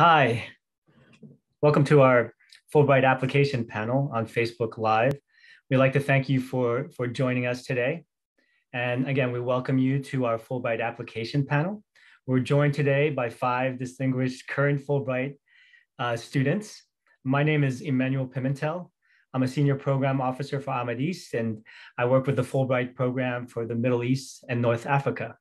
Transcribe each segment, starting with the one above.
Hi, welcome to our Fulbright application panel on Facebook Live. We'd like to thank you for, for joining us today. And again, we welcome you to our Fulbright application panel. We're joined today by five distinguished current Fulbright uh, students. My name is Emmanuel Pimentel. I'm a senior program officer for AMIDEAST, and I work with the Fulbright program for the Middle East and North Africa.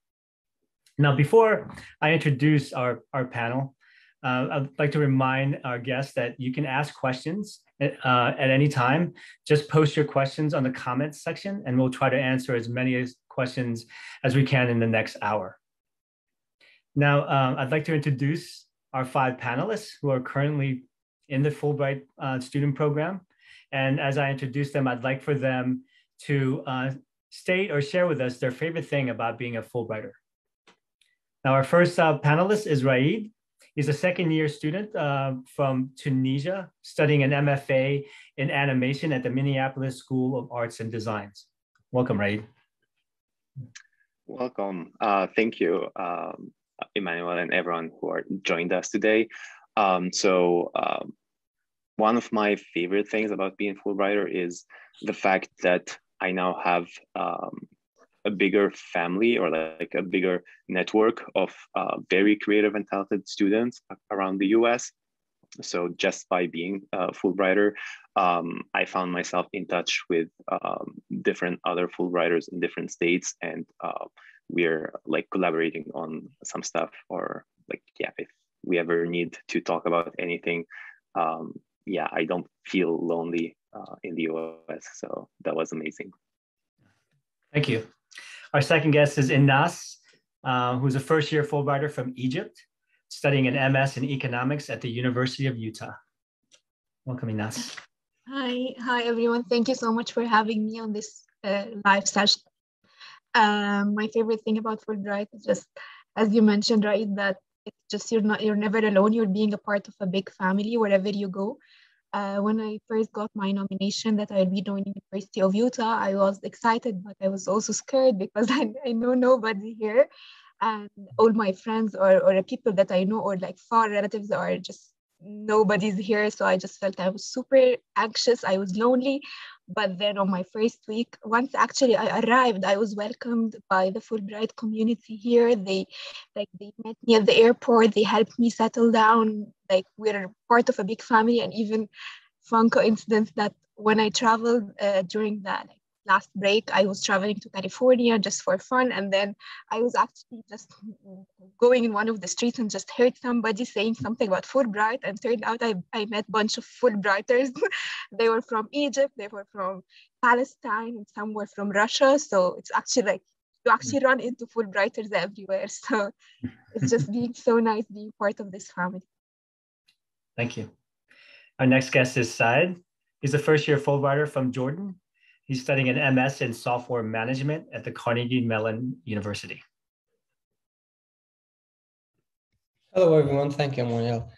Now, before I introduce our, our panel, uh, I'd like to remind our guests that you can ask questions uh, at any time. Just post your questions on the comments section and we'll try to answer as many as questions as we can in the next hour. Now, um, I'd like to introduce our five panelists who are currently in the Fulbright uh, student program. And as I introduce them, I'd like for them to uh, state or share with us their favorite thing about being a Fulbrighter. Now, our first uh, panelist is Raid. He's a second year student uh, from Tunisia, studying an MFA in animation at the Minneapolis School of Arts and Designs. Welcome, Raid. Welcome. Uh, thank you, um, Emmanuel and everyone who are joined us today. Um, so um, one of my favorite things about being Fulbrighter is the fact that I now have um, a bigger family or like a bigger network of uh, very creative and talented students around the US. So just by being a Fulbrighter, um, I found myself in touch with um, different other Fulbrighters in different states, and uh, we're like collaborating on some stuff. Or like, yeah, if we ever need to talk about anything, um, yeah, I don't feel lonely uh, in the US. So that was amazing. Thank you. Our second guest is Inas, uh, who's a first year Fulbrighter from Egypt, studying an MS in economics at the University of Utah. Welcome, Inas. Hi, hi everyone. Thank you so much for having me on this uh, live session. Um, my favorite thing about Fulbright is just, as you mentioned, right, that it's just you're not you're never alone. You're being a part of a big family wherever you go uh, when I first got my nomination that I'll be joining the University of Utah, I was excited, but I was also scared because I, I know nobody here. And all my friends or, or people that I know or like far relatives are just nobody's here. So I just felt I was super anxious. I was lonely. But then on my first week, once actually I arrived, I was welcomed by the Fulbright community here. They like they met me at the airport. They helped me settle down. Like we're part of a big family, and even fun coincidence that when I traveled uh, during that last break, I was traveling to California just for fun. And then I was actually just going in one of the streets and just heard somebody saying something about Fulbright. And turned out I, I met a bunch of Fulbrighters. they were from Egypt, they were from Palestine, and some were from Russia. So it's actually like you actually run into Fulbrighters everywhere. So it's just being so nice being part of this family. Thank you. Our next guest is Saad. He's a first year Fulbrighter from Jordan He's studying an MS in software management at the Carnegie Mellon University. Hello, everyone. Thank you, Emmanuel.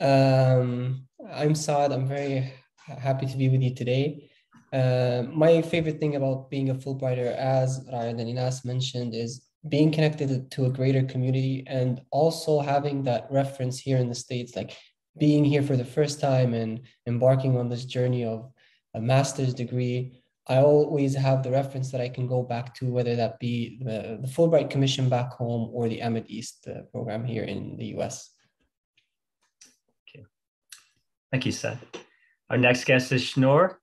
Um, I'm Saad. I'm very happy to be with you today. Uh, my favorite thing about being a Fulbrighter, as Ryan and Inas mentioned, is being connected to a greater community and also having that reference here in the States, like being here for the first time and embarking on this journey of a master's degree I always have the reference that I can go back to, whether that be the, the Fulbright Commission back home or the AMIDEAST uh, program here in the US. Okay. Thank you, Seth. Our next guest is Shnur.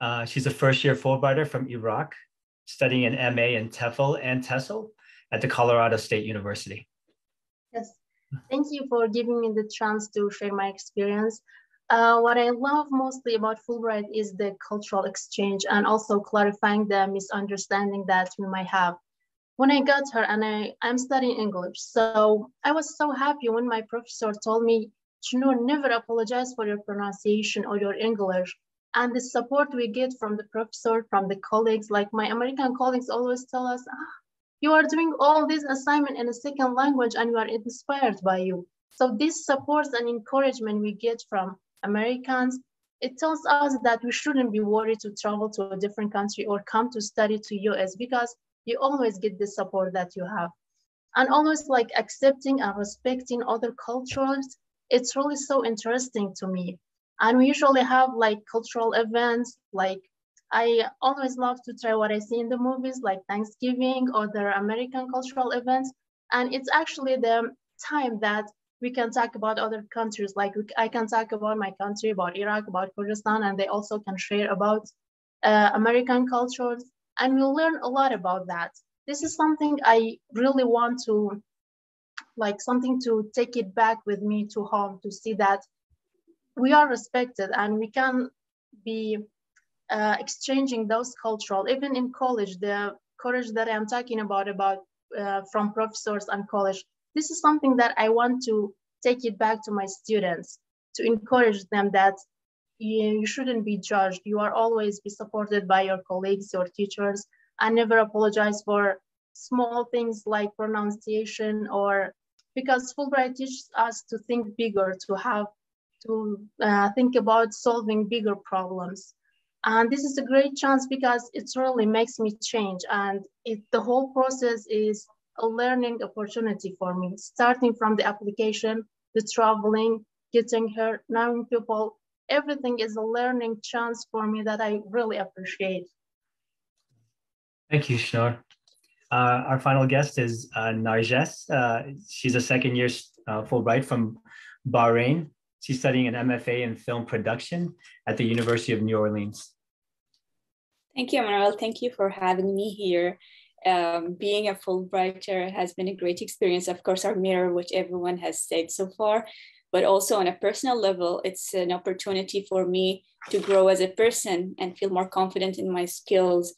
Uh, she's a first year Fulbrighter from Iraq, studying an MA in TEFL and TESOL at the Colorado State University. Yes, thank you for giving me the chance to share my experience. Uh, what I love mostly about Fulbright is the cultural exchange and also clarifying the misunderstanding that we might have. When I got here and I, I'm studying English, so I was so happy when my professor told me, know, never apologize for your pronunciation or your English. And the support we get from the professor, from the colleagues, like my American colleagues always tell us, ah, you are doing all this assignment in a second language and you are inspired by you. So this support and encouragement we get from Americans, it tells us that we shouldn't be worried to travel to a different country or come to study to US because you always get the support that you have. And always like accepting and respecting other cultures, it's really so interesting to me. And we usually have like cultural events, like I always love to try what I see in the movies, like Thanksgiving or the American cultural events. And it's actually the time that we can talk about other countries. Like I can talk about my country, about Iraq, about Kurdistan, and they also can share about uh, American cultures. And we'll learn a lot about that. This is something I really want to, like something to take it back with me to home to see that we are respected and we can be uh, exchanging those cultural, even in college, the courage that I'm talking about, about uh, from professors and college, this is something that I want to take it back to my students to encourage them that you, shouldn't be judged. You are always be supported by your colleagues, your teachers, and never apologize for small things like pronunciation or because Fulbright teaches us to think bigger, to have to uh, think about solving bigger problems. And this is a great chance because it really makes me change. And it, the whole process is a learning opportunity for me, starting from the application, the traveling, getting here, knowing people, everything is a learning chance for me that I really appreciate. Thank you, Shnor. Uh, our final guest is uh, Narges. Uh, she's a second year uh, Fulbright from Bahrain. She's studying an MFA in film production at the University of New Orleans. Thank you, Emmanuel. Thank you for having me here. Um, being a Fulbrighter has been a great experience. Of course, our mirror, which everyone has said so far, but also on a personal level, it's an opportunity for me to grow as a person and feel more confident in my skills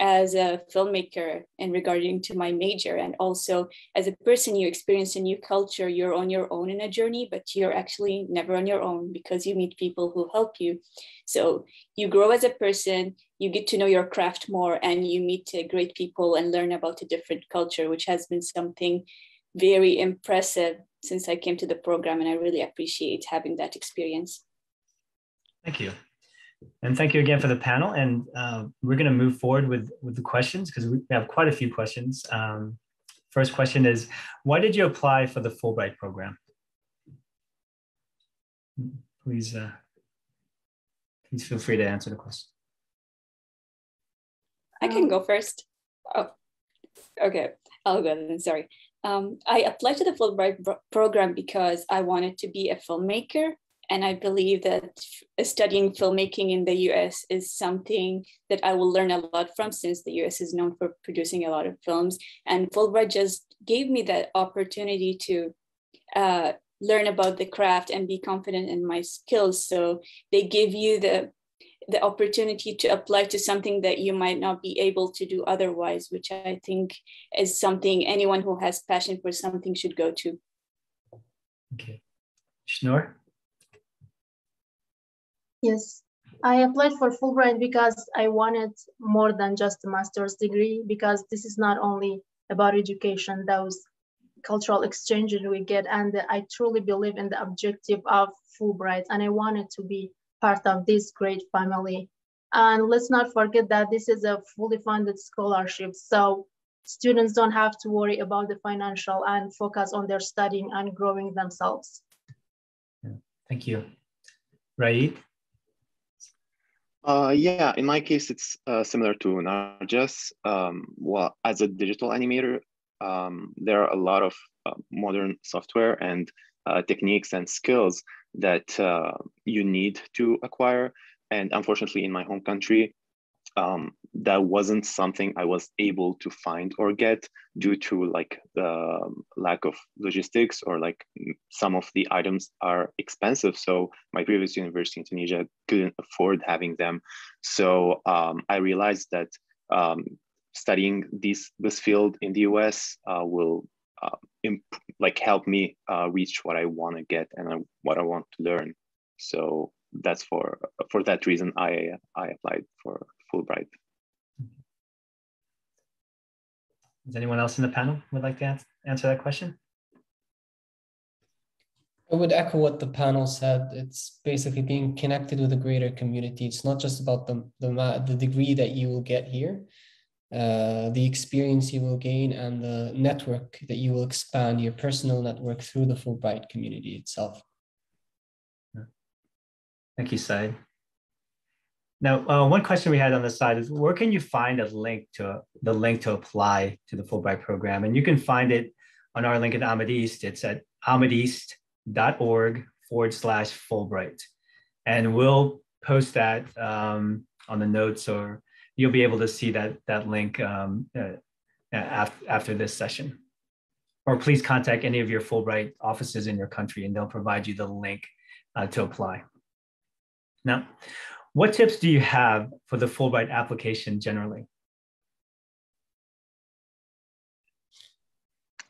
as a filmmaker and regarding to my major and also as a person you experience a new culture you're on your own in a journey but you're actually never on your own because you meet people who help you. So you grow as a person you get to know your craft more and you meet uh, great people and learn about a different culture which has been something very impressive since i came to the program and i really appreciate having that experience. Thank you and thank you again for the panel. And uh, we're going to move forward with, with the questions because we have quite a few questions. Um, first question is, why did you apply for the Fulbright program? Please, uh, please feel free to answer the question. I can go first. Oh, okay. I'll go then. Sorry. Um, I applied to the Fulbright program because I wanted to be a filmmaker and I believe that studying filmmaking in the US is something that I will learn a lot from since the US is known for producing a lot of films. And Fulbright just gave me that opportunity to uh, learn about the craft and be confident in my skills. So they give you the the opportunity to apply to something that you might not be able to do otherwise, which I think is something anyone who has passion for something should go to. Okay. Shnor? Yes, I applied for Fulbright because I wanted more than just a master's degree because this is not only about education, those cultural exchanges we get. And I truly believe in the objective of Fulbright and I wanted to be part of this great family. And let's not forget that this is a fully funded scholarship. So students don't have to worry about the financial and focus on their studying and growing themselves. Thank you. Raid? Uh, yeah, in my case, it's uh, similar to Narges. Um, well, as a digital animator, um, there are a lot of uh, modern software and uh, techniques and skills that uh, you need to acquire. And unfortunately, in my home country, um, that wasn't something I was able to find or get due to like the lack of logistics or like some of the items are expensive. So my previous university in Tunisia couldn't afford having them. So um, I realized that um, studying this this field in the US uh, will uh, like help me uh, reach what I want to get and uh, what I want to learn. So that's for for that reason I I applied for Fulbright. Does anyone else in the panel would like to answer that question? I would echo what the panel said. It's basically being connected with a greater community. It's not just about the, the, the degree that you will get here, uh, the experience you will gain, and the network that you will expand, your personal network through the Fulbright community itself. Thank you, Said. Now, uh, one question we had on the side is where can you find a link to the link to apply to the Fulbright program? And you can find it on our link at AMIDEAST. It's at amideast.org forward slash Fulbright. And we'll post that um, on the notes or you'll be able to see that, that link um, uh, after, after this session. Or please contact any of your Fulbright offices in your country and they'll provide you the link uh, to apply. Now, what tips do you have for the Fulbright application generally?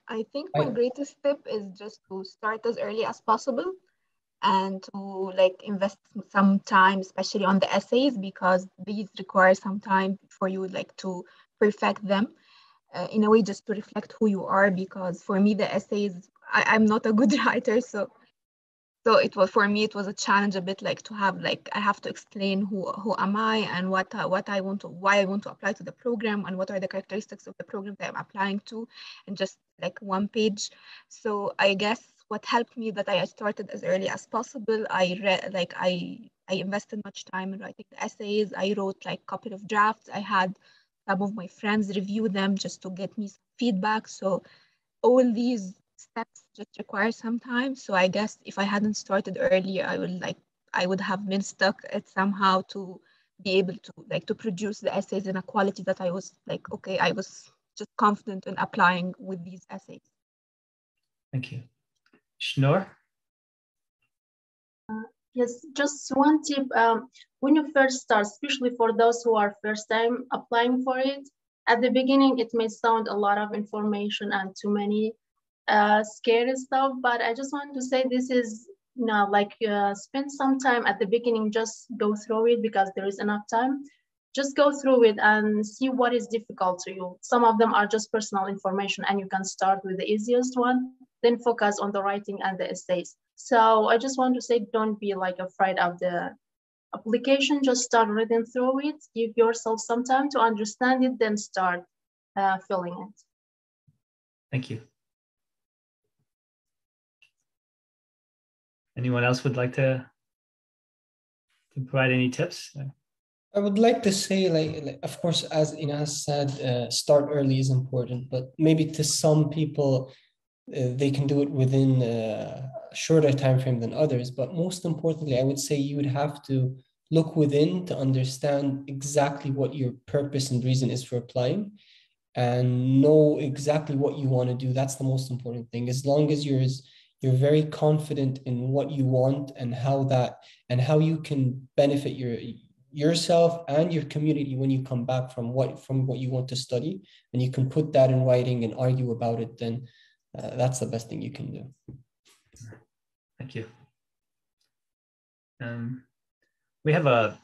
I think my greatest tip is just to start as early as possible and to like invest some time, especially on the essays, because these require some time for you like to perfect them uh, in a way just to reflect who you are. Because for me, the essays, I, I'm not a good writer, so so it was for me it was a challenge a bit like to have like i have to explain who who am i and what uh, what i want to why i want to apply to the program and what are the characteristics of the program that i'm applying to and just like one page. So i guess what helped me that i started as early as possible i read like i i invested much time in writing the essays. I wrote like a couple of drafts. I had some of my friends review them just to get me feedback. So all these steps just require some time. So I guess if I hadn't started earlier, I would like I would have been stuck at somehow to be able to like to produce the essays in a quality that I was like, okay, I was just confident in applying with these essays. Thank you. Shneur? Uh, yes, just one tip. Um, when you first start, especially for those who are first time applying for it, at the beginning, it may sound a lot of information and too many uh, scary stuff. But I just want to say this is you know like uh, spend some time at the beginning, just go through it because there is enough time. Just go through it and see what is difficult to you. Some of them are just personal information, and you can start with the easiest one. Then focus on the writing and the essays. So I just want to say, don't be like afraid of the application. Just start reading through it. Give yourself some time to understand it, then start uh, filling it. Thank you. Anyone else would like to, to provide any tips? I would like to say, like, like of course, as Inas said, uh, start early is important, but maybe to some people, uh, they can do it within a shorter time frame than others. But most importantly, I would say you would have to look within to understand exactly what your purpose and reason is for applying and know exactly what you want to do. That's the most important thing. As long as you're as you're very confident in what you want and how that and how you can benefit your yourself and your community when you come back from what from what you want to study. And you can put that in writing and argue about it then uh, that's the best thing you can do. Thank you. Um, we have a,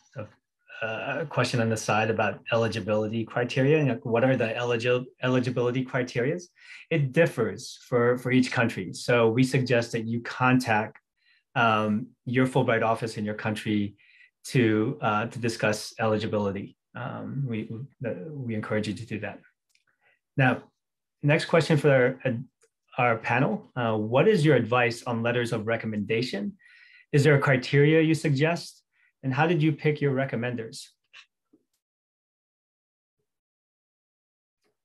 a question on the side about eligibility criteria what are the eligi- eligibility criteria it differs for for each country. So we suggest that you contact um, your fulbright office in your country to uh, to discuss eligibility. Um, we we encourage you to do that. Now next question for our, our panel uh, what is your advice on letters of recommendation? Is there a criteria you suggest and how did you pick your recommenders?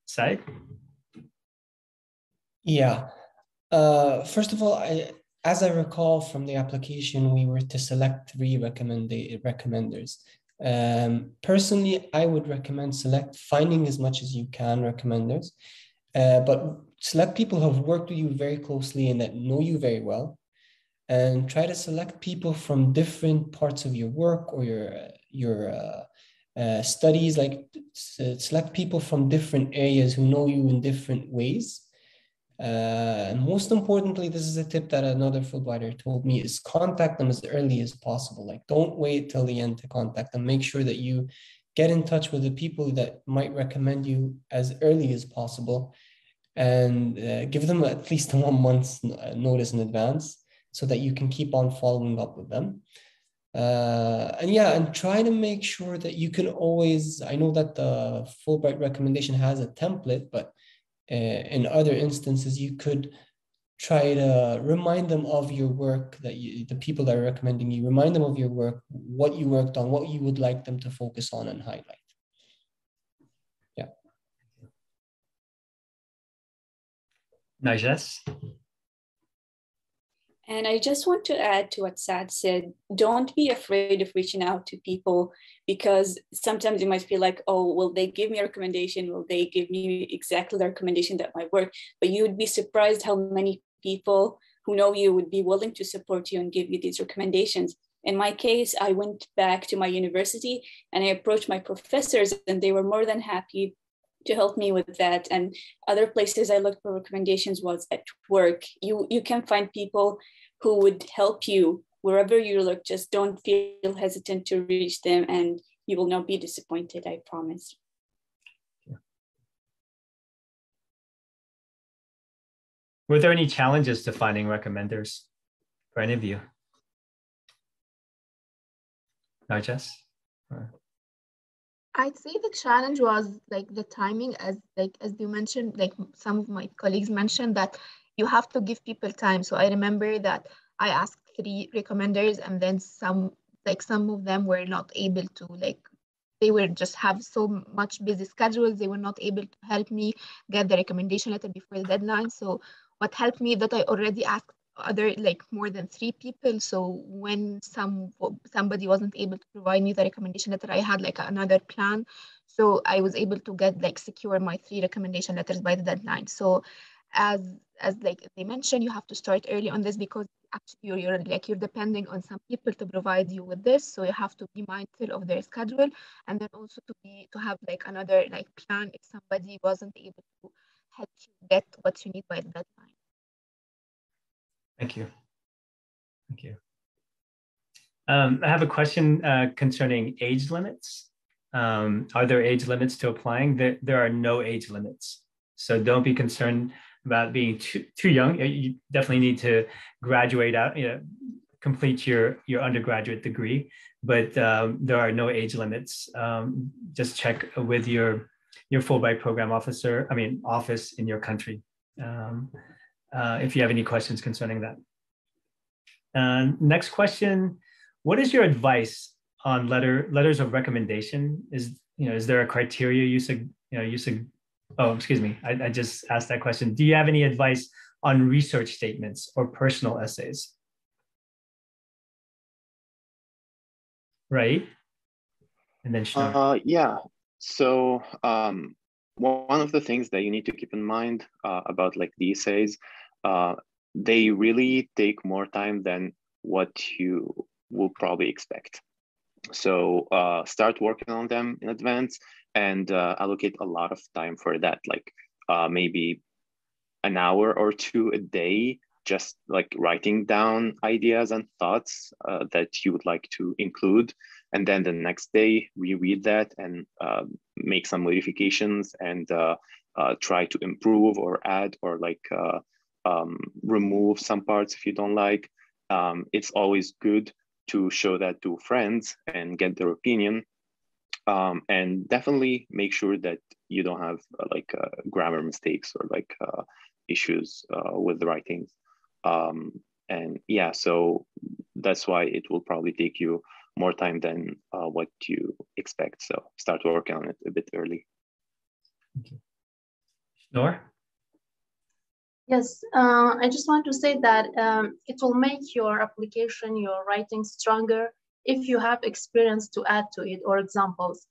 Said? Yeah. Uh, first of all, I, as I recall from the application, we were to select three recommend recommenders. Um, personally, I would recommend select finding as much as you can recommenders, uh, but select people who have worked with you very closely and that know you very well and try to select people from different parts of your work or your your uh, uh, studies like select people from different areas who know you in different ways. Uh, and most importantly this is a tip that another fulbrighter told me is contact them as early as possible. Like don't wait till the end to contact them. Make sure that you get in touch with the people that might recommend you as early as possible and uh, give them at least one month's notice in advance so that you can keep on following up with them. Uh, and yeah, and try to make sure that you can always, I know that the Fulbright recommendation has a template, but uh, in other instances, you could try to remind them of your work that you, the people that are recommending you, remind them of your work, what you worked on, what you would like them to focus on and highlight. Yeah. Narges? And I just want to add to what Saad said don't be afraid of reaching out to people because sometimes you might feel like, oh, will they give me a recommendation? Will they give me exactly the recommendation that might work? But you would be surprised how many people who know you would be willing to support you and give you these recommendations. In my case, I went back to my university and I approached my professors, and they were more than happy to help me with that. And other places I looked for recommendations was at work. You you can find people who would help you wherever you look. Just don't feel hesitant to reach them, and you will not be disappointed. I promise. Were there any challenges to finding recommenders for any of you? Narges? I'd say the challenge was like the timing, as like as you mentioned, like some of my colleagues mentioned that you have to give people time. So I remember that I asked three recommenders, and then some like some of them were not able to like they were just have so much busy schedules. They were not able to help me get the recommendation letter before the deadline. So what helped me that I already asked other like more than three people. So when some somebody wasn't able to provide me the recommendation letter i had like another plan. So i was able to get like secure my three recommendation letters by the deadline. So as as like they mentioned you have to start early on this because actually you're, you're like you're depending on some people to provide you with this. So you have to be mindful of their schedule and then also to be to have like another like plan if somebody wasn't able to help you get what you need by the deadline. Thank you. Thank you. Um, I have a question uh, concerning age limits. Um, are there age limits to applying? There, there are no age limits. So don't be concerned about being too, too young. You definitely need to graduate out, you know, complete your, your undergraduate degree, but um, there are no age limits. Um, just check with your your Fulbright program officer, I mean, office in your country. Uh, if you have any questions concerning that. Uh, next question, what is your advice on letter letters of recommendation? Is, you know, is there a criteria you, sug, you know, you sug, oh, excuse me, I, I just asked that question. Do you have any advice on research statements or personal essays? Right? And then. Uh, yeah, so um, one of the things that you need to keep in mind uh, about like the essays, uh, they really take more time than what you will probably expect. So uh, start working on them in advance and uh, allocate a lot of time for that, like uh, maybe an hour or two a day just like writing down ideas and thoughts uh, that you would like to include and then the next day reread that and make some modifications and try to improve or add or like um, remove some parts if you don't like. Um, it's always good to show that to friends and get their opinion. Um, and definitely make sure that you don't have uh, like grammar mistakes or like issues with the writings um, and yeah so that's why it will probably take you more time than uh, what you expect. So start working on it a bit early. Okay. Nor? Yes, uh, I just want to say that um, it will make your application, your writing stronger if you have experience to add to it or examples.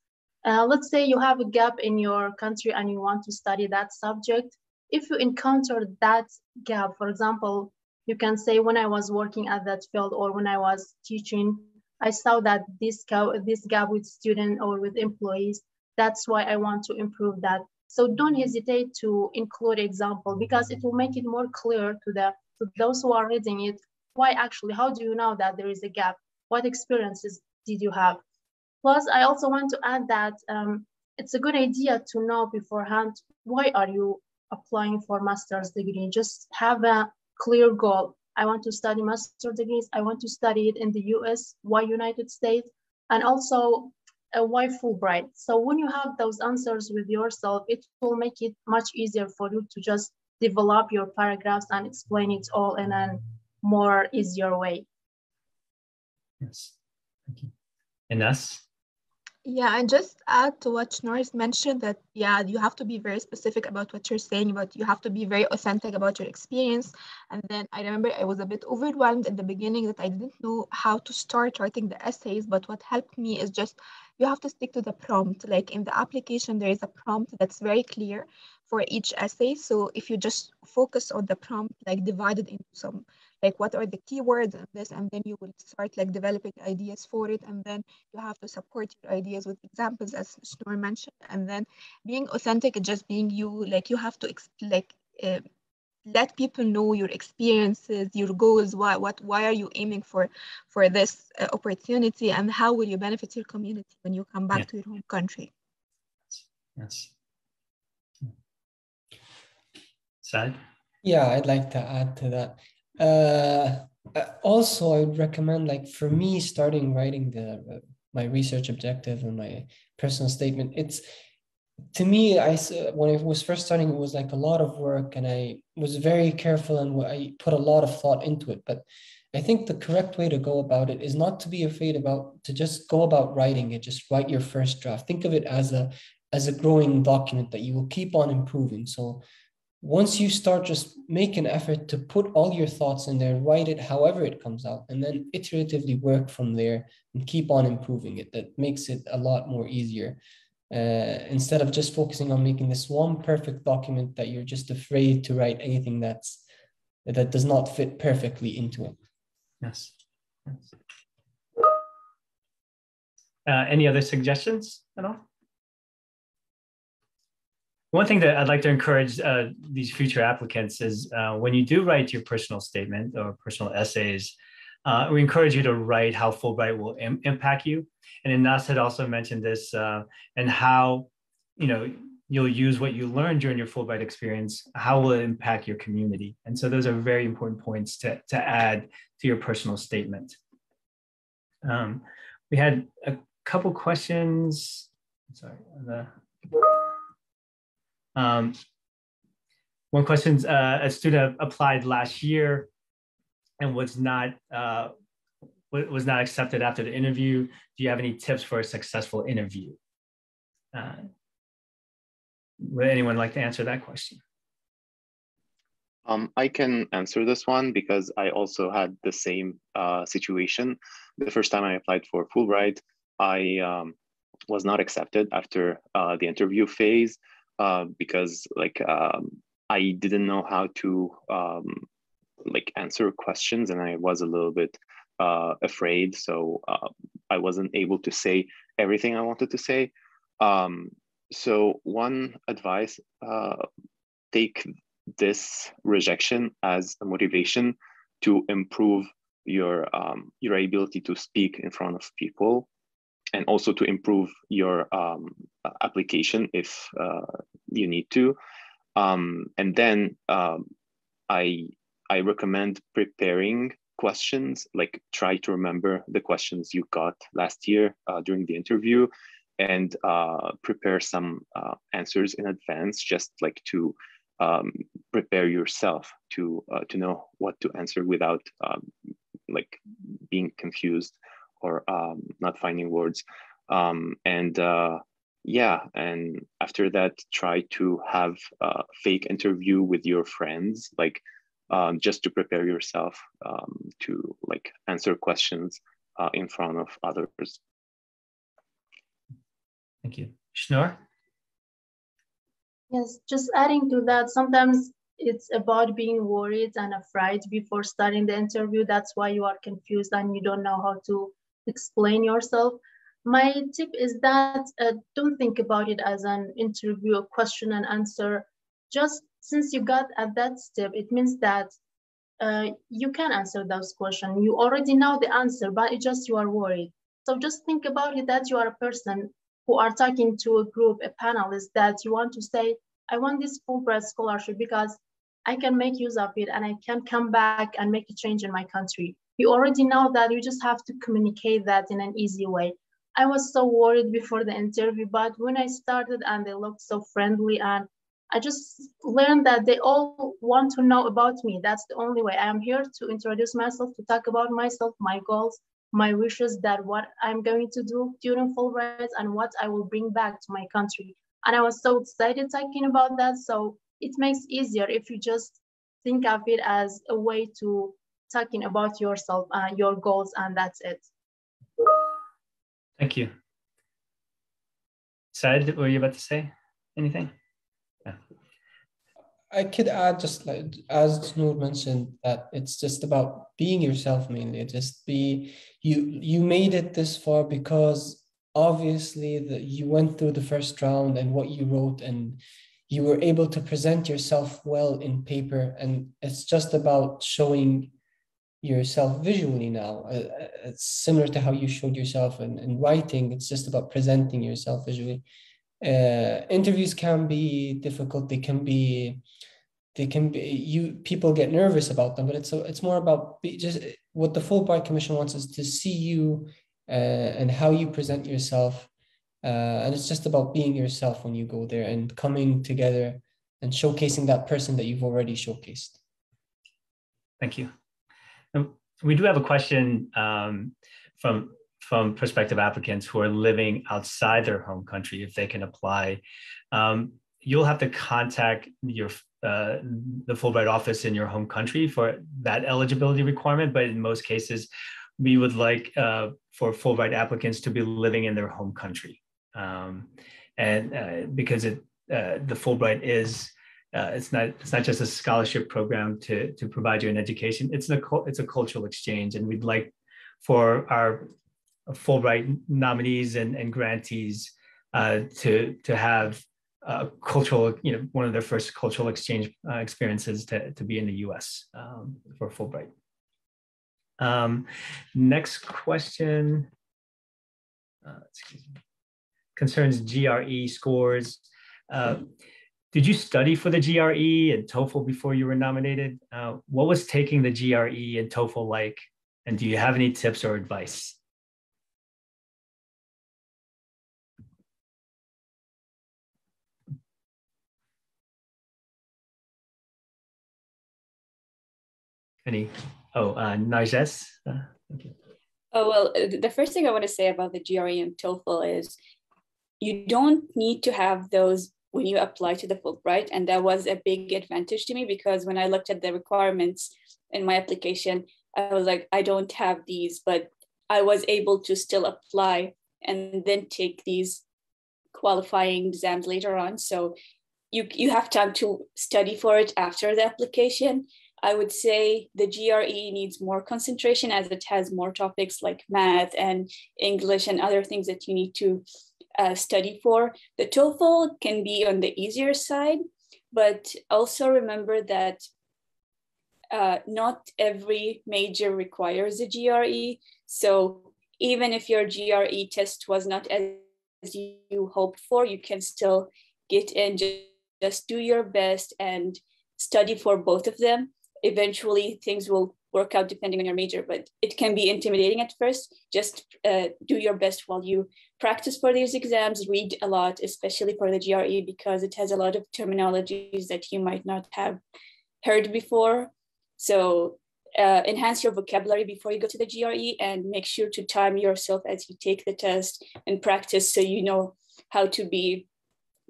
Uh, let's say you have a gap in your country and you want to study that subject. If you encounter that gap, for example, you can say when I was working at that field or when I was teaching, I saw that this gap, this gap with student or with employees, that's why I want to improve that. So don't hesitate to include example because it will make it more clear to the to those who are reading it. Why actually, how do you know that there is a gap? What experiences did you have? Plus, I also want to add that um, it's a good idea to know beforehand why are you applying for master's degree. Just have a clear goal. I want to study master's degrees. I want to study it in the US, why United States, and also uh, why Fulbright. So when you have those answers with yourself, it will make it much easier for you to just develop your paragraphs and explain it all in a more easier way. Yes, thank you. Ines? Yeah, and just add to what Norris mentioned that, yeah, you have to be very specific about what you're saying, but you have to be very authentic about your experience. And then I remember I was a bit overwhelmed at the beginning that I didn't know how to start writing the essays, but what helped me is just you have to stick to the prompt. Like in the application, there is a prompt that's very clear for each essay. So if you just focus on the prompt, like divided into some like what are the keywords and this and then you will start like developing ideas for it and then you have to support your ideas with examples as Snor mentioned and then being authentic just being you like you have to like uh, let people know your experiences your goals why what why are you aiming for for this uh, opportunity and how will you benefit your community when you come back yeah. to your home country yes Saad? Yeah, I'd like to add to that. Uh, uh, also, I would recommend, like for me, starting writing the uh, my research objective and my personal statement. It's to me, I when I was first starting, it was like a lot of work, and I was very careful and I put a lot of thought into it. But I think the correct way to go about it is not to be afraid about to just go about writing it. Just write your first draft. Think of it as a as a growing document that you will keep on improving. So once you start just make an effort to put all your thoughts in there write it however it comes out and then iteratively work from there and keep on improving it that makes it a lot more easier uh, instead of just focusing on making this one perfect document that you're just afraid to write anything that's that does not fit perfectly into it yes. Uh, any other suggestions at all one thing that I'd like to encourage uh, these future applicants is uh, when you do write your personal statement or personal essays, uh, we encourage you to write how Fulbright will Im- impact you. And Ines had also mentioned this uh, and how, you know, you'll use what you learned during your Fulbright experience, how will it impact your community? And so those are very important points to, to add to your personal statement. Um, we had a couple questions. Sorry, the um, one question, uh, a student applied last year and was not uh, was not accepted after the interview. Do you have any tips for a successful interview? Uh, would anyone like to answer that question? Um, I can answer this one because I also had the same uh, situation. The first time I applied for Fulbright, I um, was not accepted after uh, the interview phase uh, because like um, I didn't know how to um, like answer questions and I was a little bit uh, afraid. So uh, I wasn't able to say everything I wanted to say. Um, so one advice, uh, take this rejection as a motivation to improve your um, your ability to speak in front of people and also to improve your um, application if uh, you need to. Um, and then um, I I recommend preparing questions, like try to remember the questions you got last year uh, during the interview, and uh, prepare some uh, answers in advance, just like to um, prepare yourself to uh, to know what to answer without um, like being confused or um, not finding words. Um, and uh, yeah, and after that, try to have a fake interview with your friends, like um, just to prepare yourself um, to like answer questions uh, in front of others. Thank you. Snor? Yes, just adding to that, sometimes it's about being worried and afraid before starting the interview. That's why you are confused and you don't know how to explain yourself. My tip is that uh, don't think about it as an interview, a question and answer. Just since you got at that step, it means that uh, you can answer those questions. You already know the answer, but it's just you are worried. So just think about it that you are a person who are talking to a group, a panelist that you want to say, I want this Fulbright scholarship because I can make use of it and I can come back and make a change in my country you already know that you just have to communicate that in an easy way. I was so worried before the interview, but when I started and they looked so friendly and I just learned that they all want to know about me. That's the only way. I am here to introduce myself, to talk about myself, my goals, my wishes, that what I'm going to do during Fulbright and what I will bring back to my country. And I was so excited talking about that. So it makes easier if you just think of it as a way to talking about yourself and your goals, and that's it. Thank you. Said, were you about to say anything? I could add just like as Noor mentioned that it's just about being yourself mainly. Just be you. You made it this far because obviously that you went through the first round and what you wrote and you were able to present yourself well in paper and it's just about showing yourself visually now uh, uh, it's similar to how you showed yourself in, in writing it's just about presenting yourself visually uh, interviews can be difficult they can be they can be you people get nervous about them but it's a, it's more about be, just what the fulbright commission wants is to see you uh, and how you present yourself uh, and it's just about being yourself when you go there and coming together and showcasing that person that you've already showcased. Thank you. And we do have a question um, from from prospective applicants who are living outside their home country if they can apply. Um, you'll have to contact your uh, the Fulbright office in your home country for that eligibility requirement, but in most cases, we would like uh, for Fulbright applicants to be living in their home country um, and uh, because it uh, the Fulbright is uh, it's not it's not just a scholarship program to to provide you an education. It's a it's a cultural exchange, and we'd like for our Fulbright nominees and, and grantees uh, to to have a cultural you know one of their first cultural exchange uh, experiences to to be in the U.S. Um, for Fulbright. Um, next question. Uh, concerns GRE scores. Uh, did you study for the GRE and TOEFL before you were nominated? Uh, what was taking the GRE and TOEFL like? And do you have any tips or advice? Any? Oh, uh, Narges? Uh, okay. Oh, well, the first thing I want to say about the GRE and TOEFL is you don't need to have those when you apply to the Fulbright. And that was a big advantage to me because when I looked at the requirements in my application, I was like, I don't have these, but I was able to still apply and then take these qualifying exams later on. So you, you have time to study for it after the application. I would say the GRE needs more concentration as it has more topics like math and English and other things that you need to uh, study for. The TOEFL can be on the easier side, but also remember that uh, not every major requires a GRE. So even if your GRE test was not as you hoped for, you can still get in, just, just do your best and study for both of them. Eventually things will work out depending on your major, but it can be intimidating at first. Just uh, do your best while you practice for these exams, read a lot, especially for the GRE, because it has a lot of terminologies that you might not have heard before. So uh, enhance your vocabulary before you go to the GRE and make sure to time yourself as you take the test and practice so you know how to be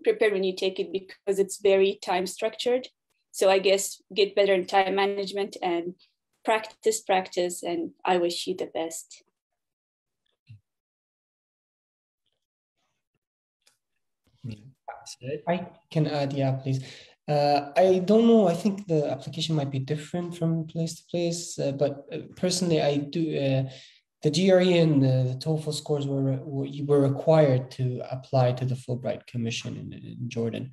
prepared when you take it because it's very time structured. So I guess get better in time management and practice, practice, and I wish you the best. I can add, yeah, please. Uh, I don't know. I think the application might be different from place to place, uh, but uh, personally, I do. Uh, the GRE and the, TOEFL scores were, were you were required to apply to the Fulbright Commission in, in Jordan.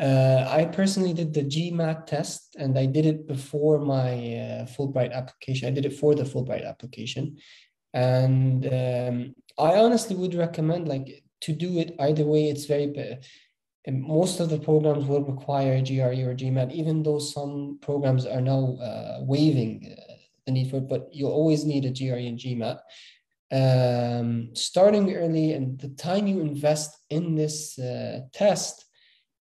Uh, I personally did the GMAT test, and I did it before my uh, Fulbright application. I did it for the Fulbright application, and um, I honestly would recommend like to do it either way. It's very most of the programs will require GRE or GMAT, even though some programs are now uh, waiving uh, the need for it, but you'll always need a GRE and GMAT. Um, starting early and the time you invest in this uh, test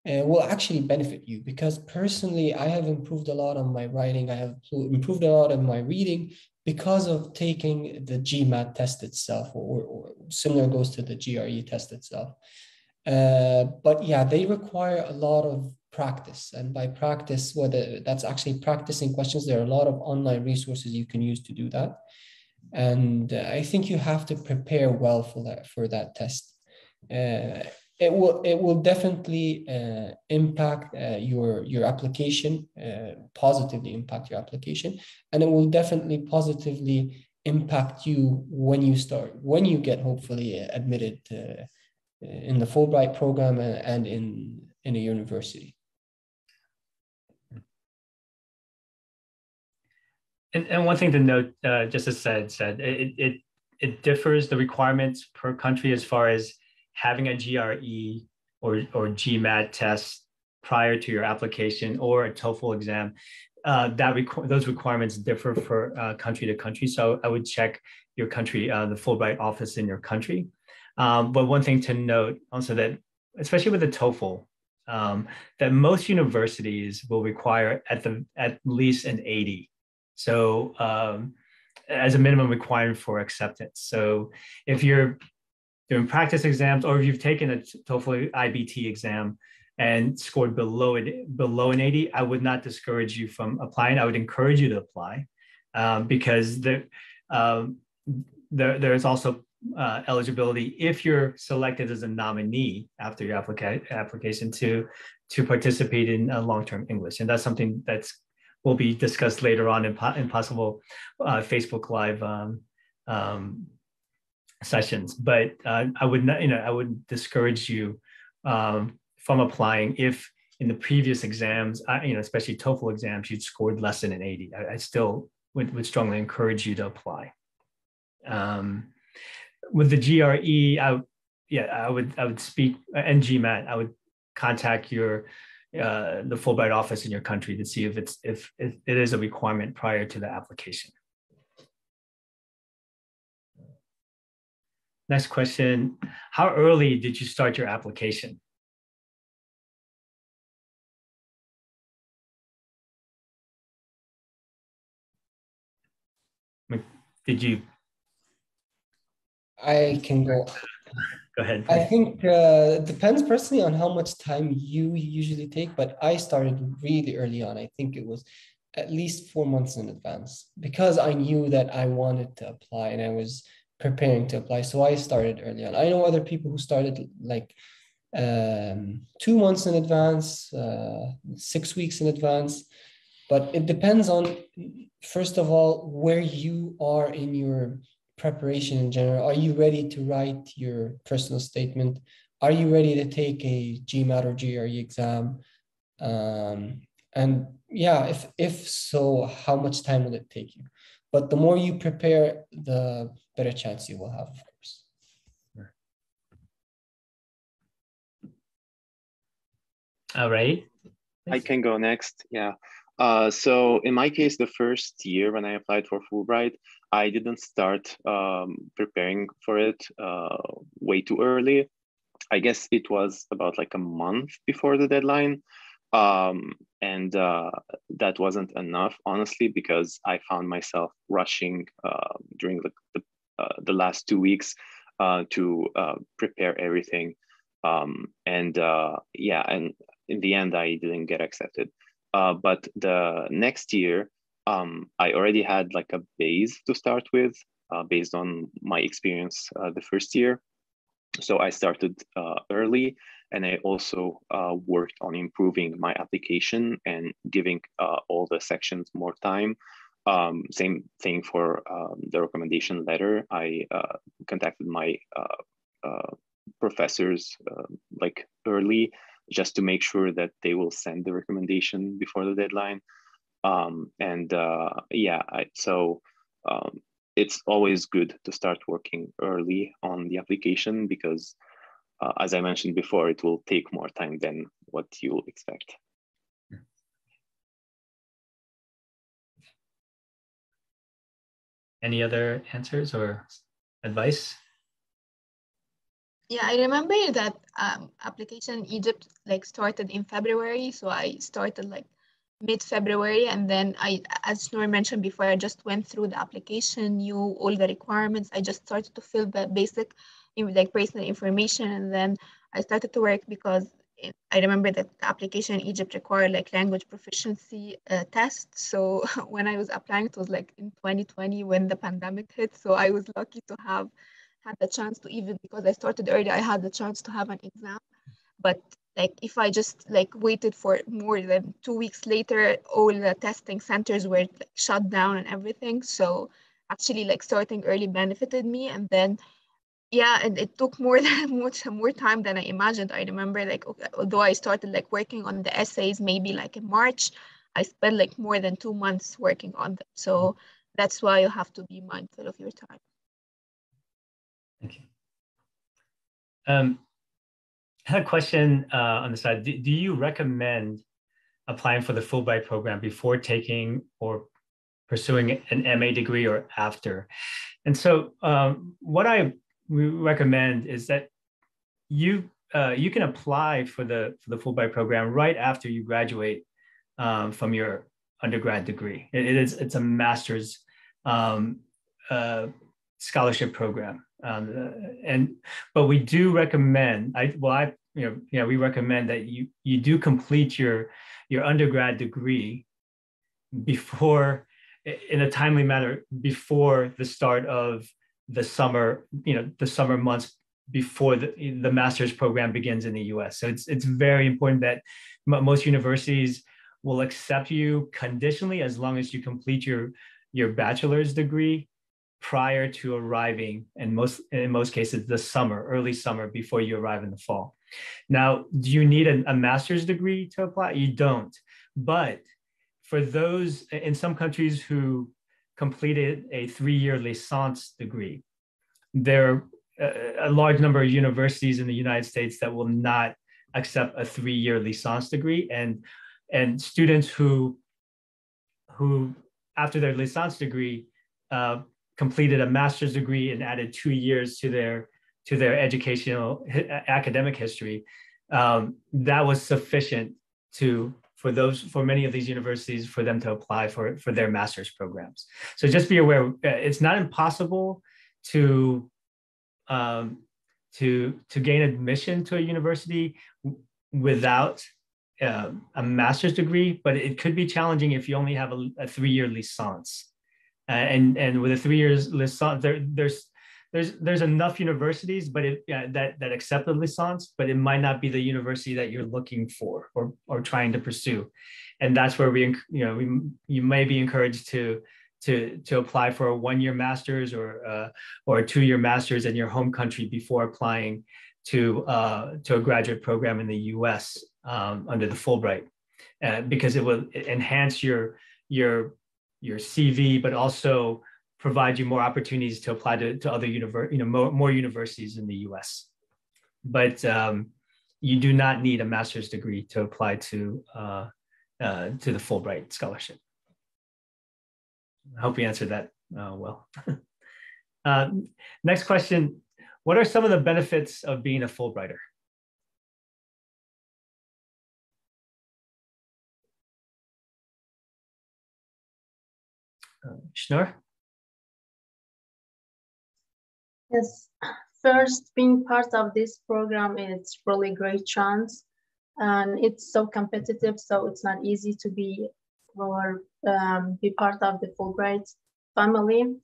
uh, will actually benefit you because personally I have improved a lot on my writing. I have improved a lot on my reading because of taking the GMAT test itself, or, or similar goes to the GRE test itself. Uh, but yeah, they require a lot of practice. And by practice, whether that's actually practicing questions, there are a lot of online resources you can use to do that. And uh, I think you have to prepare well for that for that test. Uh, it will it will definitely uh, impact uh, your your application uh, positively impact your application and it will definitely positively impact you when you start when you get hopefully admitted uh, in the Fulbright program and in in a university. And, and one thing to note uh, just as said said it, it it differs the requirements per country as far as having a GRE or, or GMAT test prior to your application or a TOEFL exam, uh, that requ- those requirements differ for uh, country to country. So I would check your country, uh, the Fulbright office in your country. Um, but one thing to note also that, especially with the TOEFL, um, that most universities will require at the at least an 80. So um, as a minimum requirement for acceptance. So if you're doing practice exams, or if you've taken a TOEFL IBT exam and scored below it below an 80, I would not discourage you from applying. I would encourage you to apply um, because there, um, there there's also uh, eligibility if you're selected as a nominee after your applica- application to to participate in uh, long-term English, and that's something that's will be discussed later on in, po- in possible uh, Facebook Live um, um, sessions. But uh, I would not, you know, I would discourage you um, from applying if in the previous exams, I, you know, especially TOEFL exams, you'd scored less than an 80. I, I still would, would strongly encourage you to apply. Um, with the GRE, I, yeah, I would, I would speak, and GMAT, I would contact your, uh, the Fulbright office in your country to see if it's, if, if it is a requirement prior to the application. Next question, how early did you start your application? Did you? I can go. Go ahead. I think uh, it depends personally on how much time you usually take, but I started really early on. I think it was at least four months in advance because I knew that I wanted to apply and I was preparing to apply. So I started early on. I know other people who started like um, two months in advance, uh, six weeks in advance, but it depends on, first of all, where you are in your preparation in general. Are you ready to write your personal statement? Are you ready to take a GMAT or GRE exam? Um, and yeah, if if so, how much time will it take you? But the more you prepare, the better chance you will have, of course. All right. I can go next. Yeah. Uh, so in my case, the first year when I applied for Fulbright, I didn't start um, preparing for it uh, way too early. I guess it was about like a month before the deadline. Um, and uh, that wasn't enough, honestly, because I found myself rushing uh, during the, the uh, the last two weeks uh, to uh, prepare everything. Um, and yeah, and in the end, I didn't get accepted. but the next year, um, I already had like a base to start with based on my experience the first year. So I started early and I also uh, worked on improving my application and giving uh, all the sections more time um, same thing for um, the recommendation letter. I uh, contacted my uh, uh, professors um, like early just to make sure that they will send the recommendation before the deadline. Um, and uh, yeah, I, so um, it's always good to start working early on the application because uh, as I mentioned before, it will take more time than what you expect. Any other answers or advice? Yeah, I remember that um, application in Egypt like started in February. So I started like mid-February and then I, as Noor mentioned before, I just went through the application, knew all the requirements. I just started to fill the basic like personal information and then I started to work because I remember that the application in Egypt required like language proficiency uh, test. So when I was applying, it was like in 2020 when the pandemic hit. So I was lucky to have had the chance to even because I started early, I had the chance to have an exam. But like if I just like waited for more than two weeks later, all the testing centers were like, shut down and everything. So actually like starting early benefited me. And then yeah, and it took more than much more time than I imagined. I remember like okay, although I started like working on the essays maybe like in March, I spent like more than two months working on them. So that's why you have to be mindful of your time. Thank you. Um, I had a question uh, on the side. Do, do, you recommend applying for the Fulbright program before taking or pursuing an MA degree or after? And so, um, what I recommend is that you uh, you can apply for the for the Fulbright program right after you graduate um, from your undergrad degree. it, it is it's a master's um, uh, scholarship program. Um, and but we do recommend. I well, I you know yeah we recommend that you you do complete your your undergrad degree before in a timely manner before the start of the summer you know the summer months before the, the master's program begins in the US. So it's it's very important that most universities will accept you conditionally as long as you complete your your bachelor's degree prior to arriving in most in most cases the summer early summer before you arrive in the fall. Now do you need a, a master's degree to apply? You don't. But for those in some countries who completed a three-year licence degree. There are a, a large number of universities in the united states that will not accept a three-year licence degree and and students who who after their licence degree uh, completed a master's degree and added two years to their to their educational academic history, um, that was sufficient to for those for many of these universities for them to apply for for their master's programs. So just be aware, uh, it's not impossible to um, to to gain admission to a university without uh, a master's degree, but it could be challenging if you only have a, a three-year licence. Uh, and and with a three years licence, there, there's there's there's enough universities, but it, that that accept the licence, but it might not be the university that you're looking for or or trying to pursue, and that's where we you know we you may be encouraged to to to apply for a one year master's or uh, or a two year master's in your home country before applying to uh, to a graduate program in the U.S. Um, under the Fulbright, uh, because it will enhance your your your CV, but also provide you more opportunities to apply to, to other univer- you know, more, more universities in the US. But um, you do not need a master's degree to apply to, uh, uh, to the Fulbright scholarship. I hope you answered that uh, well. Uh, next question, what are some of the benefits of being a Fulbrighter? Schnur? Yes, first being part of this program is really great chance. And it's so competitive so it's not easy to be or um, be part of the Fulbright family.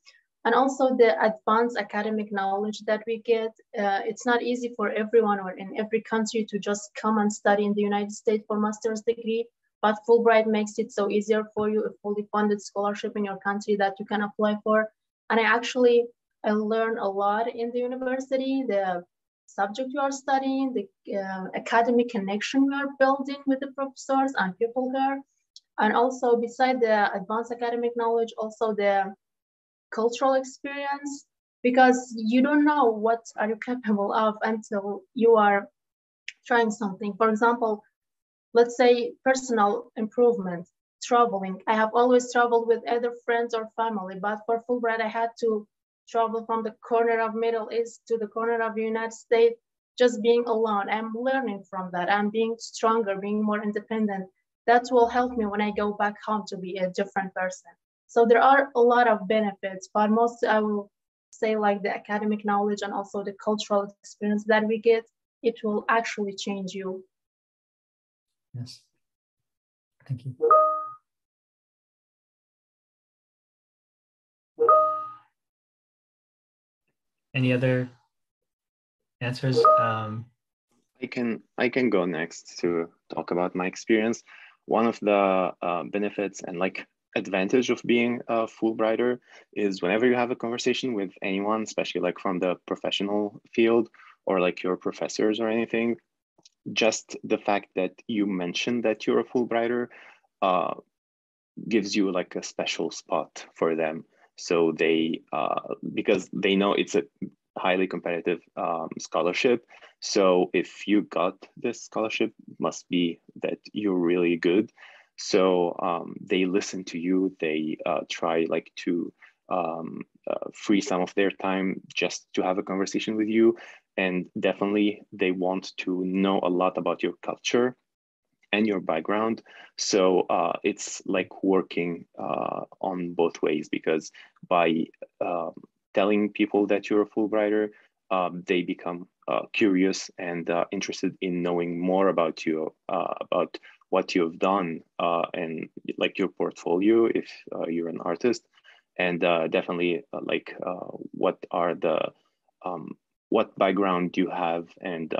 And also the advanced academic knowledge that we get uh, it's not easy for everyone or in every country to just come and study in the United States for master's degree but Fulbright makes it so easier for you, a fully funded scholarship in your country that you can apply for. And I actually, I learned a lot in the university, the subject you are studying, the uh, academic connection you are building with the professors and people here. And also beside the advanced academic knowledge, also the cultural experience, because you don't know what are you capable of until you are trying something. For example, let's say personal improvement, traveling. I have always traveled with either friends or family, but for Fulbright, I had to travel from the corner of Middle East to the corner of the United States just being alone. I'm learning from that. I'm being stronger, being more independent. That will help me when I go back home to be a different person. So there are a lot of benefits, but most I will say like the academic knowledge and also the cultural experience that we get, it will actually change you. Yes. Thank you. Any other answers? Um, I can I can go next to talk about my experience. One of the uh, benefits and like advantage of being a Fulbrighter is whenever you have a conversation with anyone, especially like from the professional field or like your professors or anything, just the fact that you mentioned that you're a Fulbrighter uh, gives you like a special spot for them. So they, uh, because they know it's a highly competitive um, scholarship. So if you got this scholarship, must be that you're really good. So um, they listen to you. They uh, try like to um, uh, free some of their time just to have a conversation with you. And definitely they want to know a lot about your culture and your background. So uh, it's like working uh, on both ways because by um, telling people that you're a Fulbrighter, um, they become uh, curious and uh, interested in knowing more about you, uh, about what you've done uh, and like your portfolio if you're an artist, and definitely like what are the um, what background you have and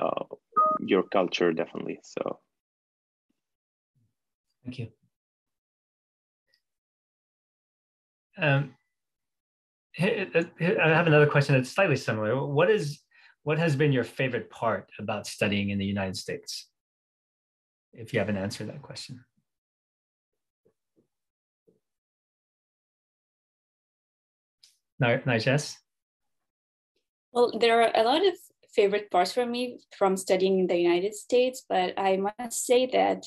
your culture definitely. So Thank you. Um, I have another question that's slightly similar. What is what has been your favorite part about studying in the United States? If you haven't answered that question. Najes? Well, there are a lot of favorite parts for me from studying in the United States, but I must say that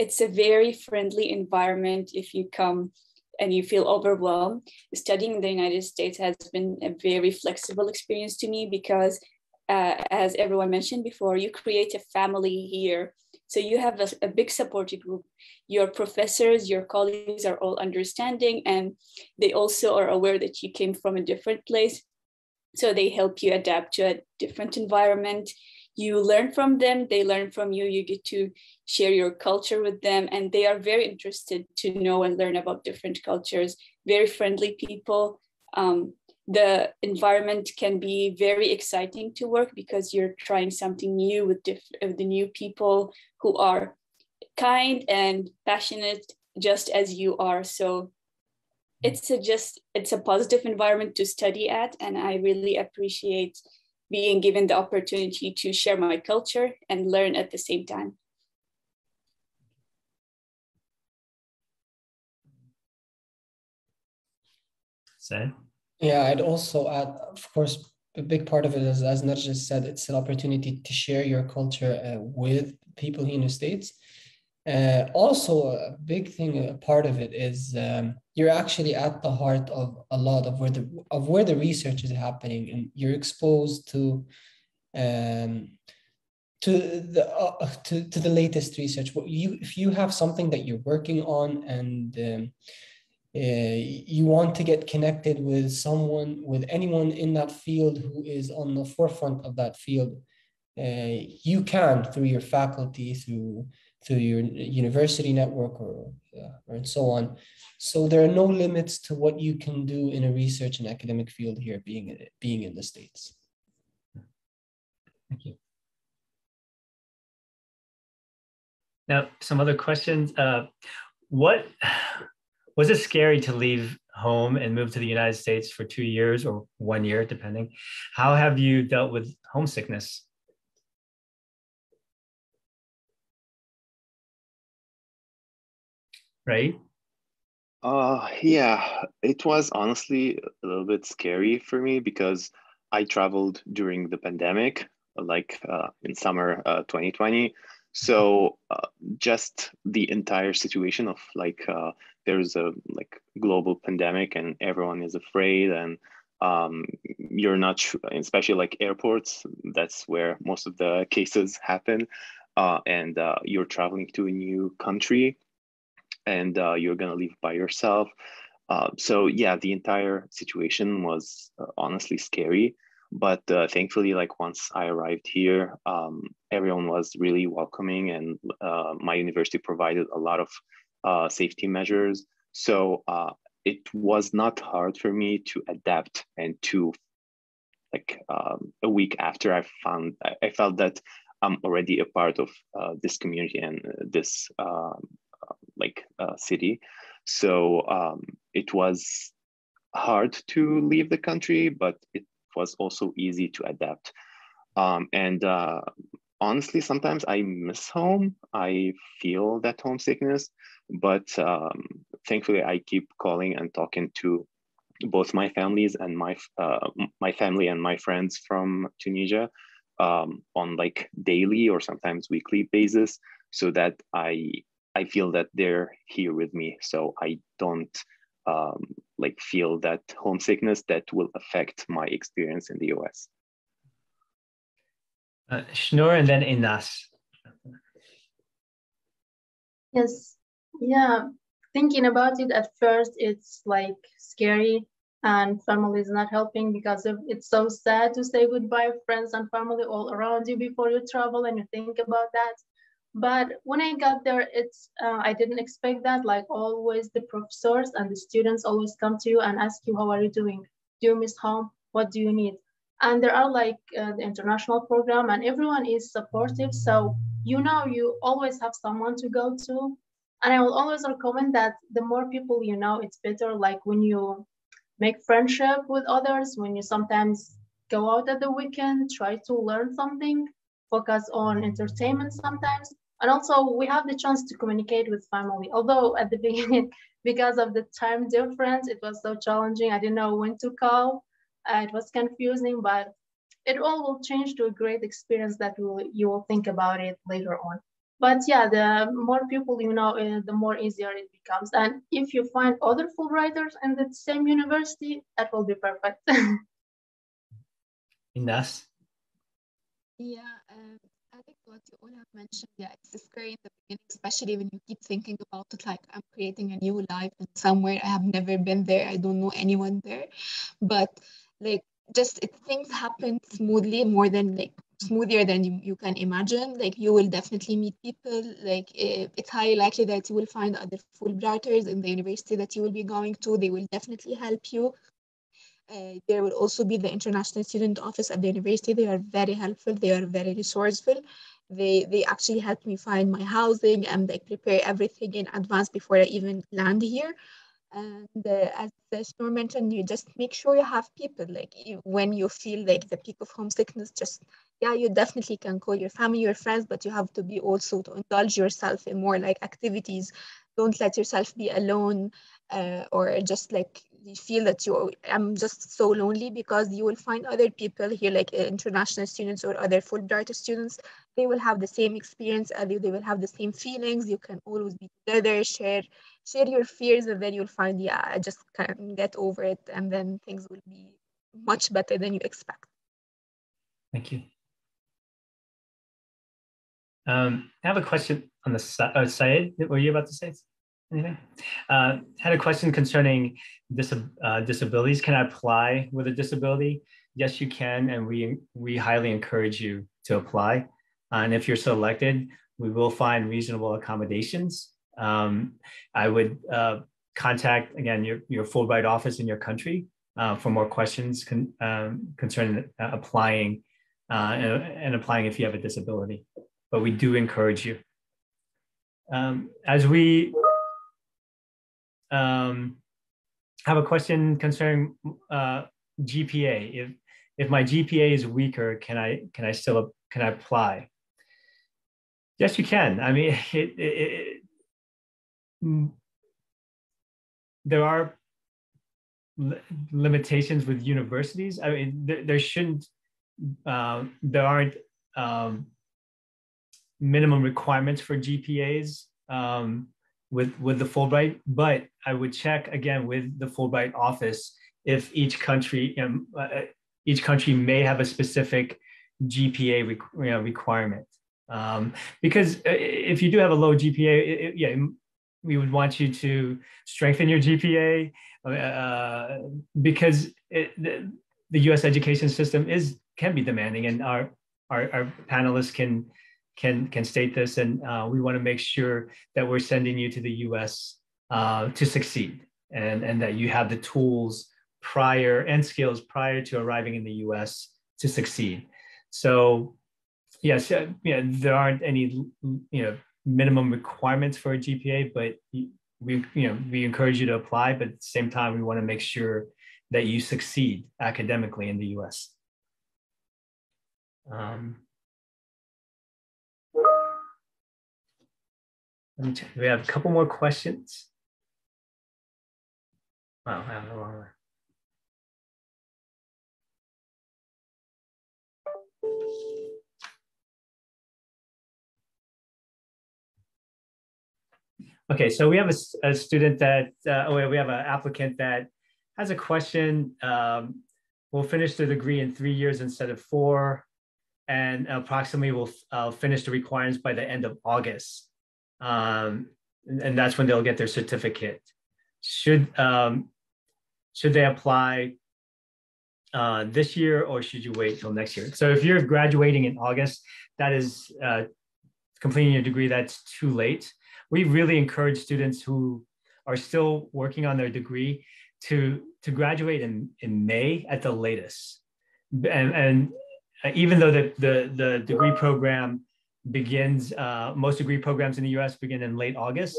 it's a very friendly environment if you come and you feel overwhelmed. Studying in the United States has been a very flexible experience to me because, uh, as everyone mentioned before, you create a family here. So you have a, a big supportive group. Your professors, your colleagues are all understanding, and they also are aware that you came from a different place. So they help you adapt to a different environment you learn from them they learn from you you get to share your culture with them and they are very interested to know and learn about different cultures very friendly people. Um, the environment can be very exciting to work because you're trying something new with, with the new people who are kind and passionate just as you are. So it's a just it's a positive environment to study at and i really appreciate being given the opportunity to share my culture and learn at the same time. Saad? Yeah, I'd also add, of course, a big part of it is, as Narjas said, it's an opportunity to share your culture uh, with people here in the States. Uh, also, a big thing, a part of it is um, you're actually at the heart of a lot of where the of where the research is happening, and you're exposed to um, to the uh, to, to the latest research. What you if you have something that you're working on and um, uh, you want to get connected with someone with anyone in that field who is on the forefront of that field, uh, you can through your faculty through through your university network or, uh, or and so on. So there are no limits to what you can do in a research and academic field here being, in, being in the States. Thank you. Now, some other questions. Uh, what was it scary to leave home and move to the United States for two years or one year, depending? How have you dealt with homesickness? Right? Uh, yeah, it was honestly a little bit scary for me because I traveled during the pandemic, like uh, in summer uh, 2020. So uh, just the entire situation of like uh, there's a like global pandemic and everyone is afraid and um, you're not sure, especially like airports. That's where most of the cases happen, uh, and uh, you're traveling to a new country, and uh, you're gonna leave by yourself. Uh, so yeah, the entire situation was uh, honestly scary. But uh, thankfully, like once I arrived here, um, everyone was really welcoming, and my university provided a lot of safety measures. So it was not hard for me to adapt and to like um, a week after I found I, felt that I'm already a part of uh, this community and uh, this uh, like city. So um, it was hard to leave the country, but it was also easy to adapt. Um, and uh, honestly, sometimes I miss home. I feel that homesickness, but um, thankfully I keep calling and talking to both my families and my uh, my family and my friends from Tunisia um, on like daily or sometimes weekly basis, so that I I feel that they're here with me, so I don't um, like feel that homesickness that will affect my experience in the US. Uh, Shnur and then Inas. Yes, yeah, thinking about it at first, it's like scary and family is not helping because of, it's so sad to say goodbye friends and family all around you before you travel and you think about that but when i got there it's uh, i didn't expect that like always the professors and the students always come to you and ask you how are you doing? Do you miss home what do you need? And there are like uh, the international program and everyone is supportive. So you know you always have someone to go to. And i will always recommend that the more people you know it's better like when you make friendship with others when you sometimes go out at the weekend try to learn something focus on entertainment sometimes and also we have the chance to communicate with family. Although at the beginning because of the time difference it was so challenging. I didn't know when to call. Uh, it was confusing but it all will change to a great experience that will, you will think about it later on. But yeah the more people you know uh, the more easier it becomes. And if you find other fulbrighters in the same university that will be perfect. Ines? yeah um, i think what you all have mentioned yeah it's scary in the beginning especially when you keep thinking about it like i'm creating a new life in somewhere i have never been there i don't know anyone there but like just it, things happen smoothly more than like smoother than you, you can imagine. Like you will definitely meet people. Like uh, it's highly likely that you will find other Fulbrighters in the university that you will be going to. They will definitely help you. Uh, there will also be the international student office at the university. They are very helpful. They are very resourceful. They they actually helped me find my housing and they prepare everything in advance before I even land here. And uh, as Shnur mentioned, you just make sure you have people. Like you, when you feel like the peak of homesickness, just yeah, you definitely can call your family, your friends, but you have to be also to indulge yourself in more like activities. Don't let yourself be alone uh, or just like you feel that you I'm just so lonely because you will find other people here like uh, international students or other Fulbright students. They will have the same experience as you. They will have the same feelings. You can always be together share share your fears and then you'll find yeah I just can get over it and then things will be much better than you expect. Thank you um, I have a question on the uh, side. Were you about to say anything? Uh, had a question concerning dis uh, disabilities. Can I apply with a disability? Yes, you can, and we we highly encourage you to apply. Uh, and if you're selected, we will find reasonable accommodations. Um, I would uh, contact again your your Fulbright office in your country uh, for more questions con um, concerning uh, applying and, and applying if you have a disability but we do encourage you. Um, as we um, have a question concerning uh, GPA, if if my GPA is weaker, can I can I still can I apply? Yes, you can. I mean, it, it, it, there are limitations with universities. I mean, there, there shouldn't, uh, there aren't um, minimum requirements for GPAs um, with with the Fulbright, but I would check again with the Fulbright office if each country, um, uh, each country may have a specific GPA you know, requirement. Um, because uh, if you do have a low GPA, it, yeah, we would want you to strengthen your GPA uh, because it, the, the, U.S. education system is can be demanding, and our our, our panelists can can can state this, and uh, we want to make sure that we're sending you to the U.S. Uh, to succeed, and and that you have the tools prior and skills prior to arriving in the U.S. to succeed. So, yes, yeah, there aren't any you know minimum requirements for a GPA, but we you know we encourage you to apply. But at the same time, we want to make sure that you succeed academically in the U.S. Um, we have a couple more questions. Wow, I have the wrong. Okay, so we have a, a student that, uh, oh, we have an applicant that has a question. Um, we'll finish the degree in three years instead of four, and approximately we'll uh, finish the requirements by the end of August. Um, and, that's when they'll get their certificate. Should, um, should they apply uh, this year or should you wait till next year? So if you're graduating in August, that is uh, completing your degree, that's too late we really encourage students who are still working on their degree to to graduate in, in May at the latest. And, and even though the, the, the degree program begins, uh, most degree programs in the US begin in late August,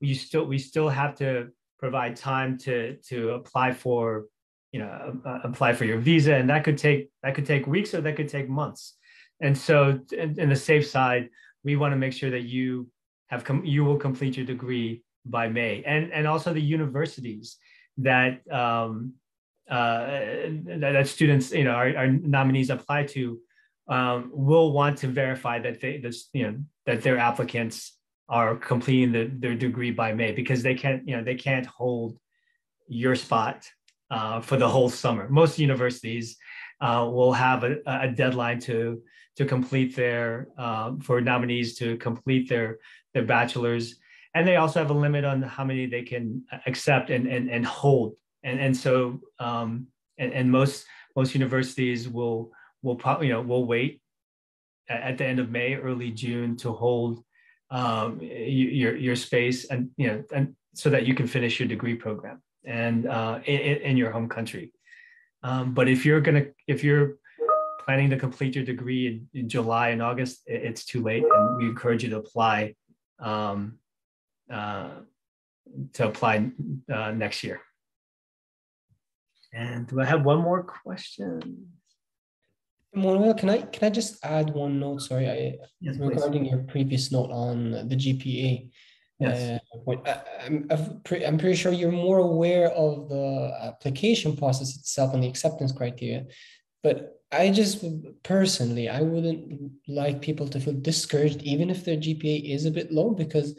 you still, we still have to provide time to, to apply for, you know, uh, apply for your visa. And that could take, that could take weeks or that could take months. And so in, in the safe side, we want to make sure that you have come, you will complete your degree by May, and and also the universities that um, uh, that, that, students, you know, our, our nominees apply to, um, will want to verify that they, this, you know, that their applicants are completing the, their degree by May because they can't, you know, they can't hold your spot uh, for the whole summer. Most universities uh, will have a, a, deadline to to complete their um, for nominees to complete their their bachelor's and they also have a limit on how many they can accept and and, and hold and and so um, and, and most most universities will will probably you know we'll wait at, the end of May early June to hold um, your your space and you know and so that you can finish your degree program and uh, in, in your home country um, but if you're gonna if you're planning to complete your degree in, in July and August, it, it's too late, and we encourage you to apply um, uh, to apply uh, next year. And do I have one more question? Manuel, can I can I just add one note? Sorry, I, yes, regarding please. your previous note on the GPA. Yes. Uh, I, I'm, I'm pretty sure you're more aware of the application process itself and the acceptance criteria, but I just personally, I wouldn't like people to feel discouraged, even if their GPA is a bit low, because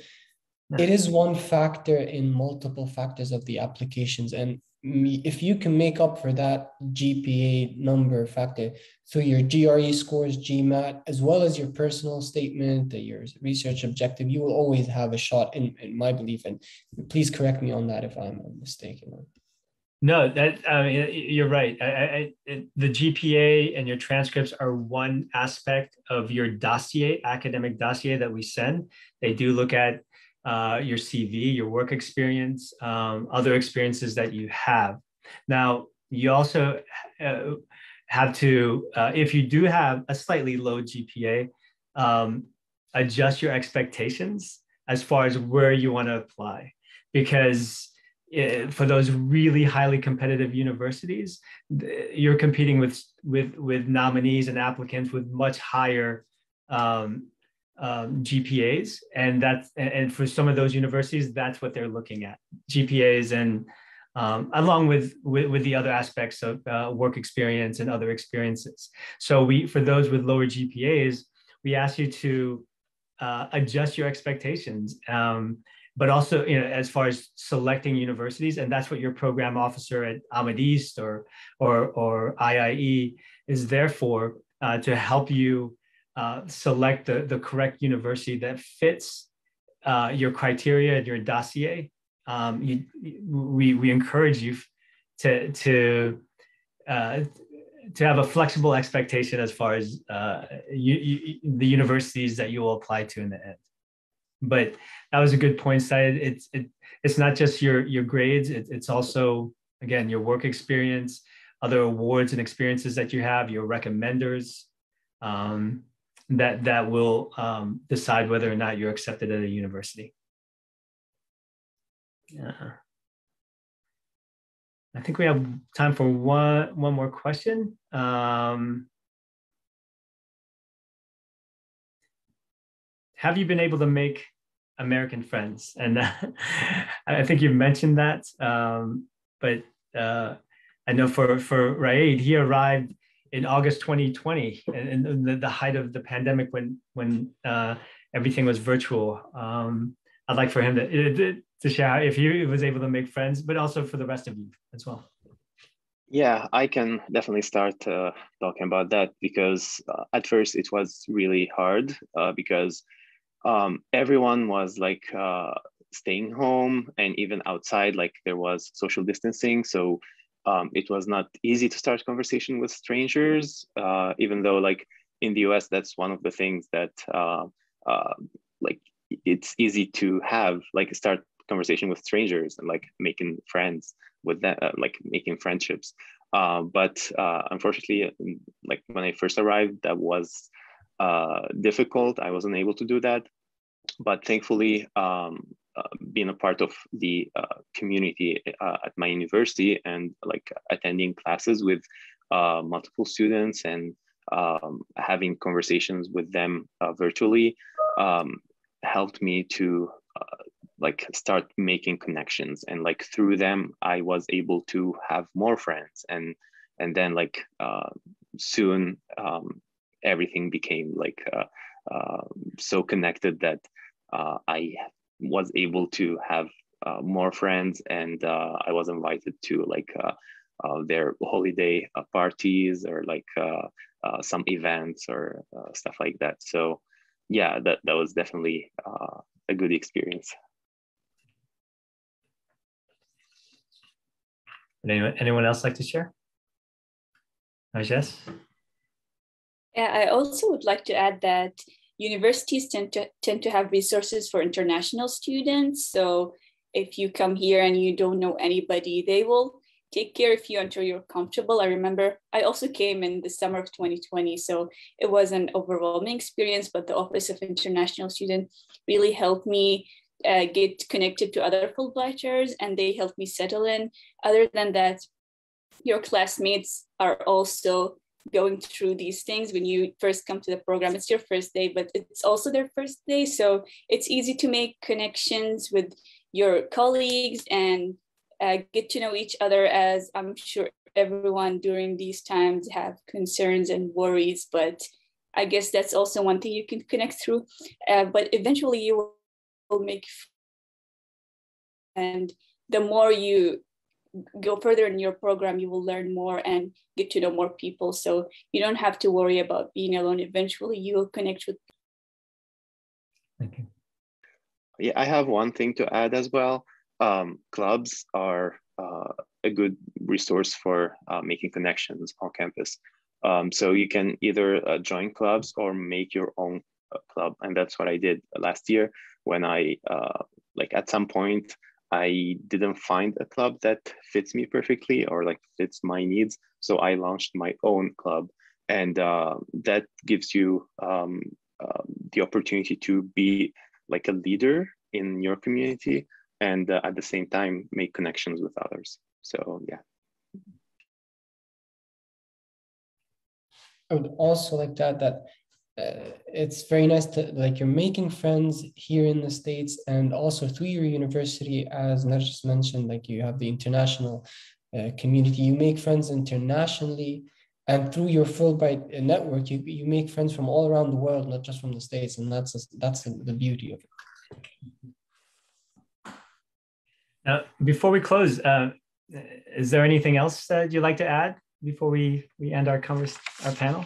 it is one factor in multiple factors of the applications. And if you can make up for that GPA number factor through your GRE scores, GMAT, as well as your personal statement, your research objective, you will always have a shot, in, in my belief. And please correct me on that if I'm mistaken. No, that I mean, you're right. I, I, the GPA and your transcripts are one aspect of your dossier, academic dossier that we send. They do look at uh, your CV, your work experience, um, other experiences that you have. Now, you also uh, have to, uh, if you do have a slightly low GPA, um, adjust your expectations as far as where you want to apply, because Eh, for those really highly competitive universities, you're competing with with with nominees and applicants with much higher um, um, GPAs, and that's and for some of those universities, that's what they're looking at GPAs and um, along with, with, with the other aspects of uh, work experience and other experiences. So we for those with lower GPAs, we ask you to uh, adjust your expectations. Um, but also you know as far as selecting universities and that's what your program officer at AMIDEAST or or or IIE is there for uh, to help you uh, select the, the correct university that fits uh, your criteria and your dossier. Um, you, we, we encourage you to, to, uh, to have a flexible expectation as far as uh, you, you, the universities that you will apply to in the end. But that was a good point, Saad. It's, it, it's not just your, your grades, it, it's also, again, your work experience, other awards and experiences that you have, your recommenders, um, that that will um, decide whether or not you're accepted at a university. Yeah. I think we have time for one one more question. Um, have you been able to make American friends? And I think you've mentioned that, um, but uh, I know for for Raed, he arrived in August 2020, in, the, the, height of the pandemic when when uh, everything was virtual. Um, I'd like for him to to share if he was able to make friends, but also for the rest of you as well. Yeah, I can definitely start uh, talking about that because uh, at first it was really hard uh, because um, everyone was like uh, staying home and even outside, like there was social distancing. So um, it was not easy to start conversation with strangers, uh, even though like in the US, that's one of the things that uh, uh, like it's easy to have like start conversation with strangers and like making friends with that, uh, like making friendships. Uh, but uh, unfortunately, like when I first arrived, that was difficult. I wasn't able to do that. But thankfully, um, uh, being a part of the uh, community uh, at my university and like attending classes with uh, multiple students and um, having conversations with them uh, virtually um, helped me to like start making connections. And like through them i was able to have more friends. And and then like soon um, everything became like so connected that uh, I was able to have uh, more friends and uh, I was invited to like uh, uh their holiday uh, parties or like uh, some events or stuff like that. So yeah, that, that was definitely a good experience. Anyone, anyone else like to share? Yes. Yeah, I also would like to add that universities tend to tend to have resources for international students. So if you come here and you don't know anybody, they will take care of you until you're comfortable. I remember I also came in the summer of 2020, so it was an overwhelming experience, but the Office of International Student really helped me uh, get connected to other Fulbrighters and they helped me settle in. Other than that, your classmates are also going through these things when you first come to the program. It's your first day but it's also their first day. So it's easy to make connections with your colleagues and uh, get to know each other as i'm sure everyone during these times have concerns and worries but i guess that's also one thing you can connect through. Uh, but eventually you will make and the more you go further in your program, you will learn more and get to know more people. So you don't have to worry about being alone. Eventually, you will connect with. Thank you. Yeah, I have one thing to add as well. Um, clubs are uh, a good resource for uh, making connections on campus. Um, so you can either uh, join clubs or make your own uh, club, and that's what I did last year when I uh, like at some point I didn't find a club that fits me perfectly or like fits my needs. So I launched my own club, and uh, that gives you um, uh, the opportunity to be like a leader in your community and uh, at the same time make connections with others. So yeah. I would also like to add that uh, it's very nice to like you're making friends here in the states and also through your university as just mentioned like you have the international uh, community you make friends internationally and through your fulbright network you, you make friends from all around the world not just from the states and that's that's the beauty of it now before we close, uh, is there anything else that you'd like to add before we, we end our, converse, our panel?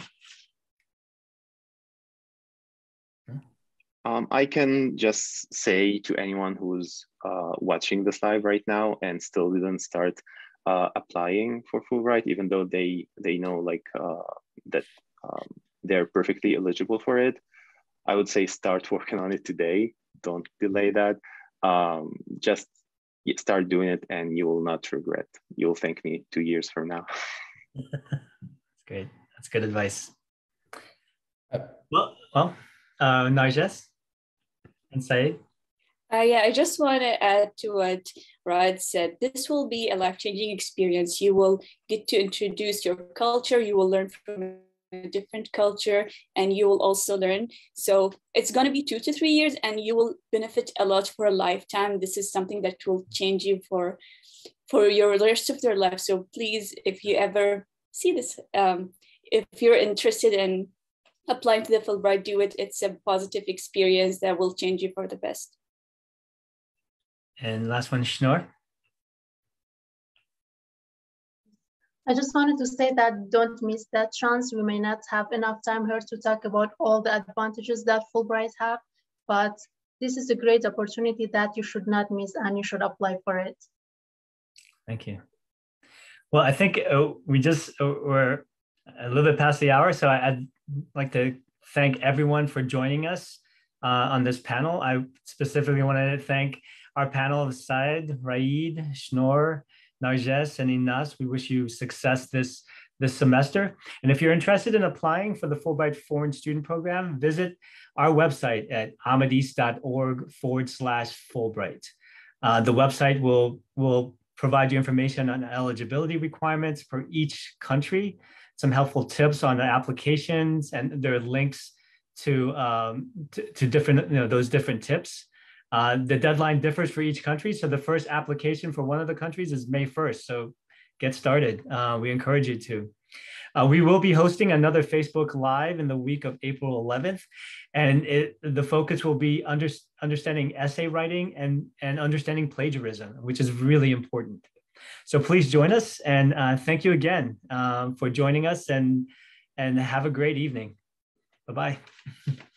Um, I can just say to anyone who's uh, watching this live right now and still didn't start uh, applying for Fulbright, even though they they know like uh, that um, they're perfectly eligible for it. I would say start working on it today. Don't delay that. Um, just start doing it, and you will not regret. You'll thank me two years from now. That's great. That's good advice. Well, well, uh, Narges Saeed? Uh, yeah, I just want to add to what Rod said. This will be a life changing experience. You will get to introduce your culture, you will learn from a different culture, and you will also learn. So it's going to be two to three years, and you will benefit a lot for a lifetime. This is something that will change you for for your rest of your life. So please, if you ever see this, um, if you're interested in applying to the Fulbright, do it. It's a positive experience that will change you for the best. And last one, Schnur. I just wanted to say that don't miss that chance. We may not have enough time here to talk about all the advantages that Fulbright have, but this is a great opportunity that you should not miss and you should apply for it. Thank you. Well, I think uh, we just uh, we're a little bit past the hour, so I, would like to thank everyone for joining us uh, on this panel. I specifically wanted to thank our panel of Said, Raid, Schnur, Narges, and Inas. We wish you success this, this semester. And if you're interested in applying for the Fulbright Foreign Student Program, visit our website at amideast.org forward slash Fulbright. Uh, the website will, will provide you information on eligibility requirements for each country, some helpful tips on the applications, and there are links to, um, to, to, different, you know, those different tips. Uh, the deadline differs for each country. So the first application for one of the countries is May 1st. So get started. Uh, we encourage you to. Uh, we will be hosting another Facebook Live in the week of April 11th, and it, the focus will be under, understanding essay writing and, and understanding plagiarism, which is really important. So please join us, and uh, thank you again um, for joining us, and, and have a great evening. Bye-bye.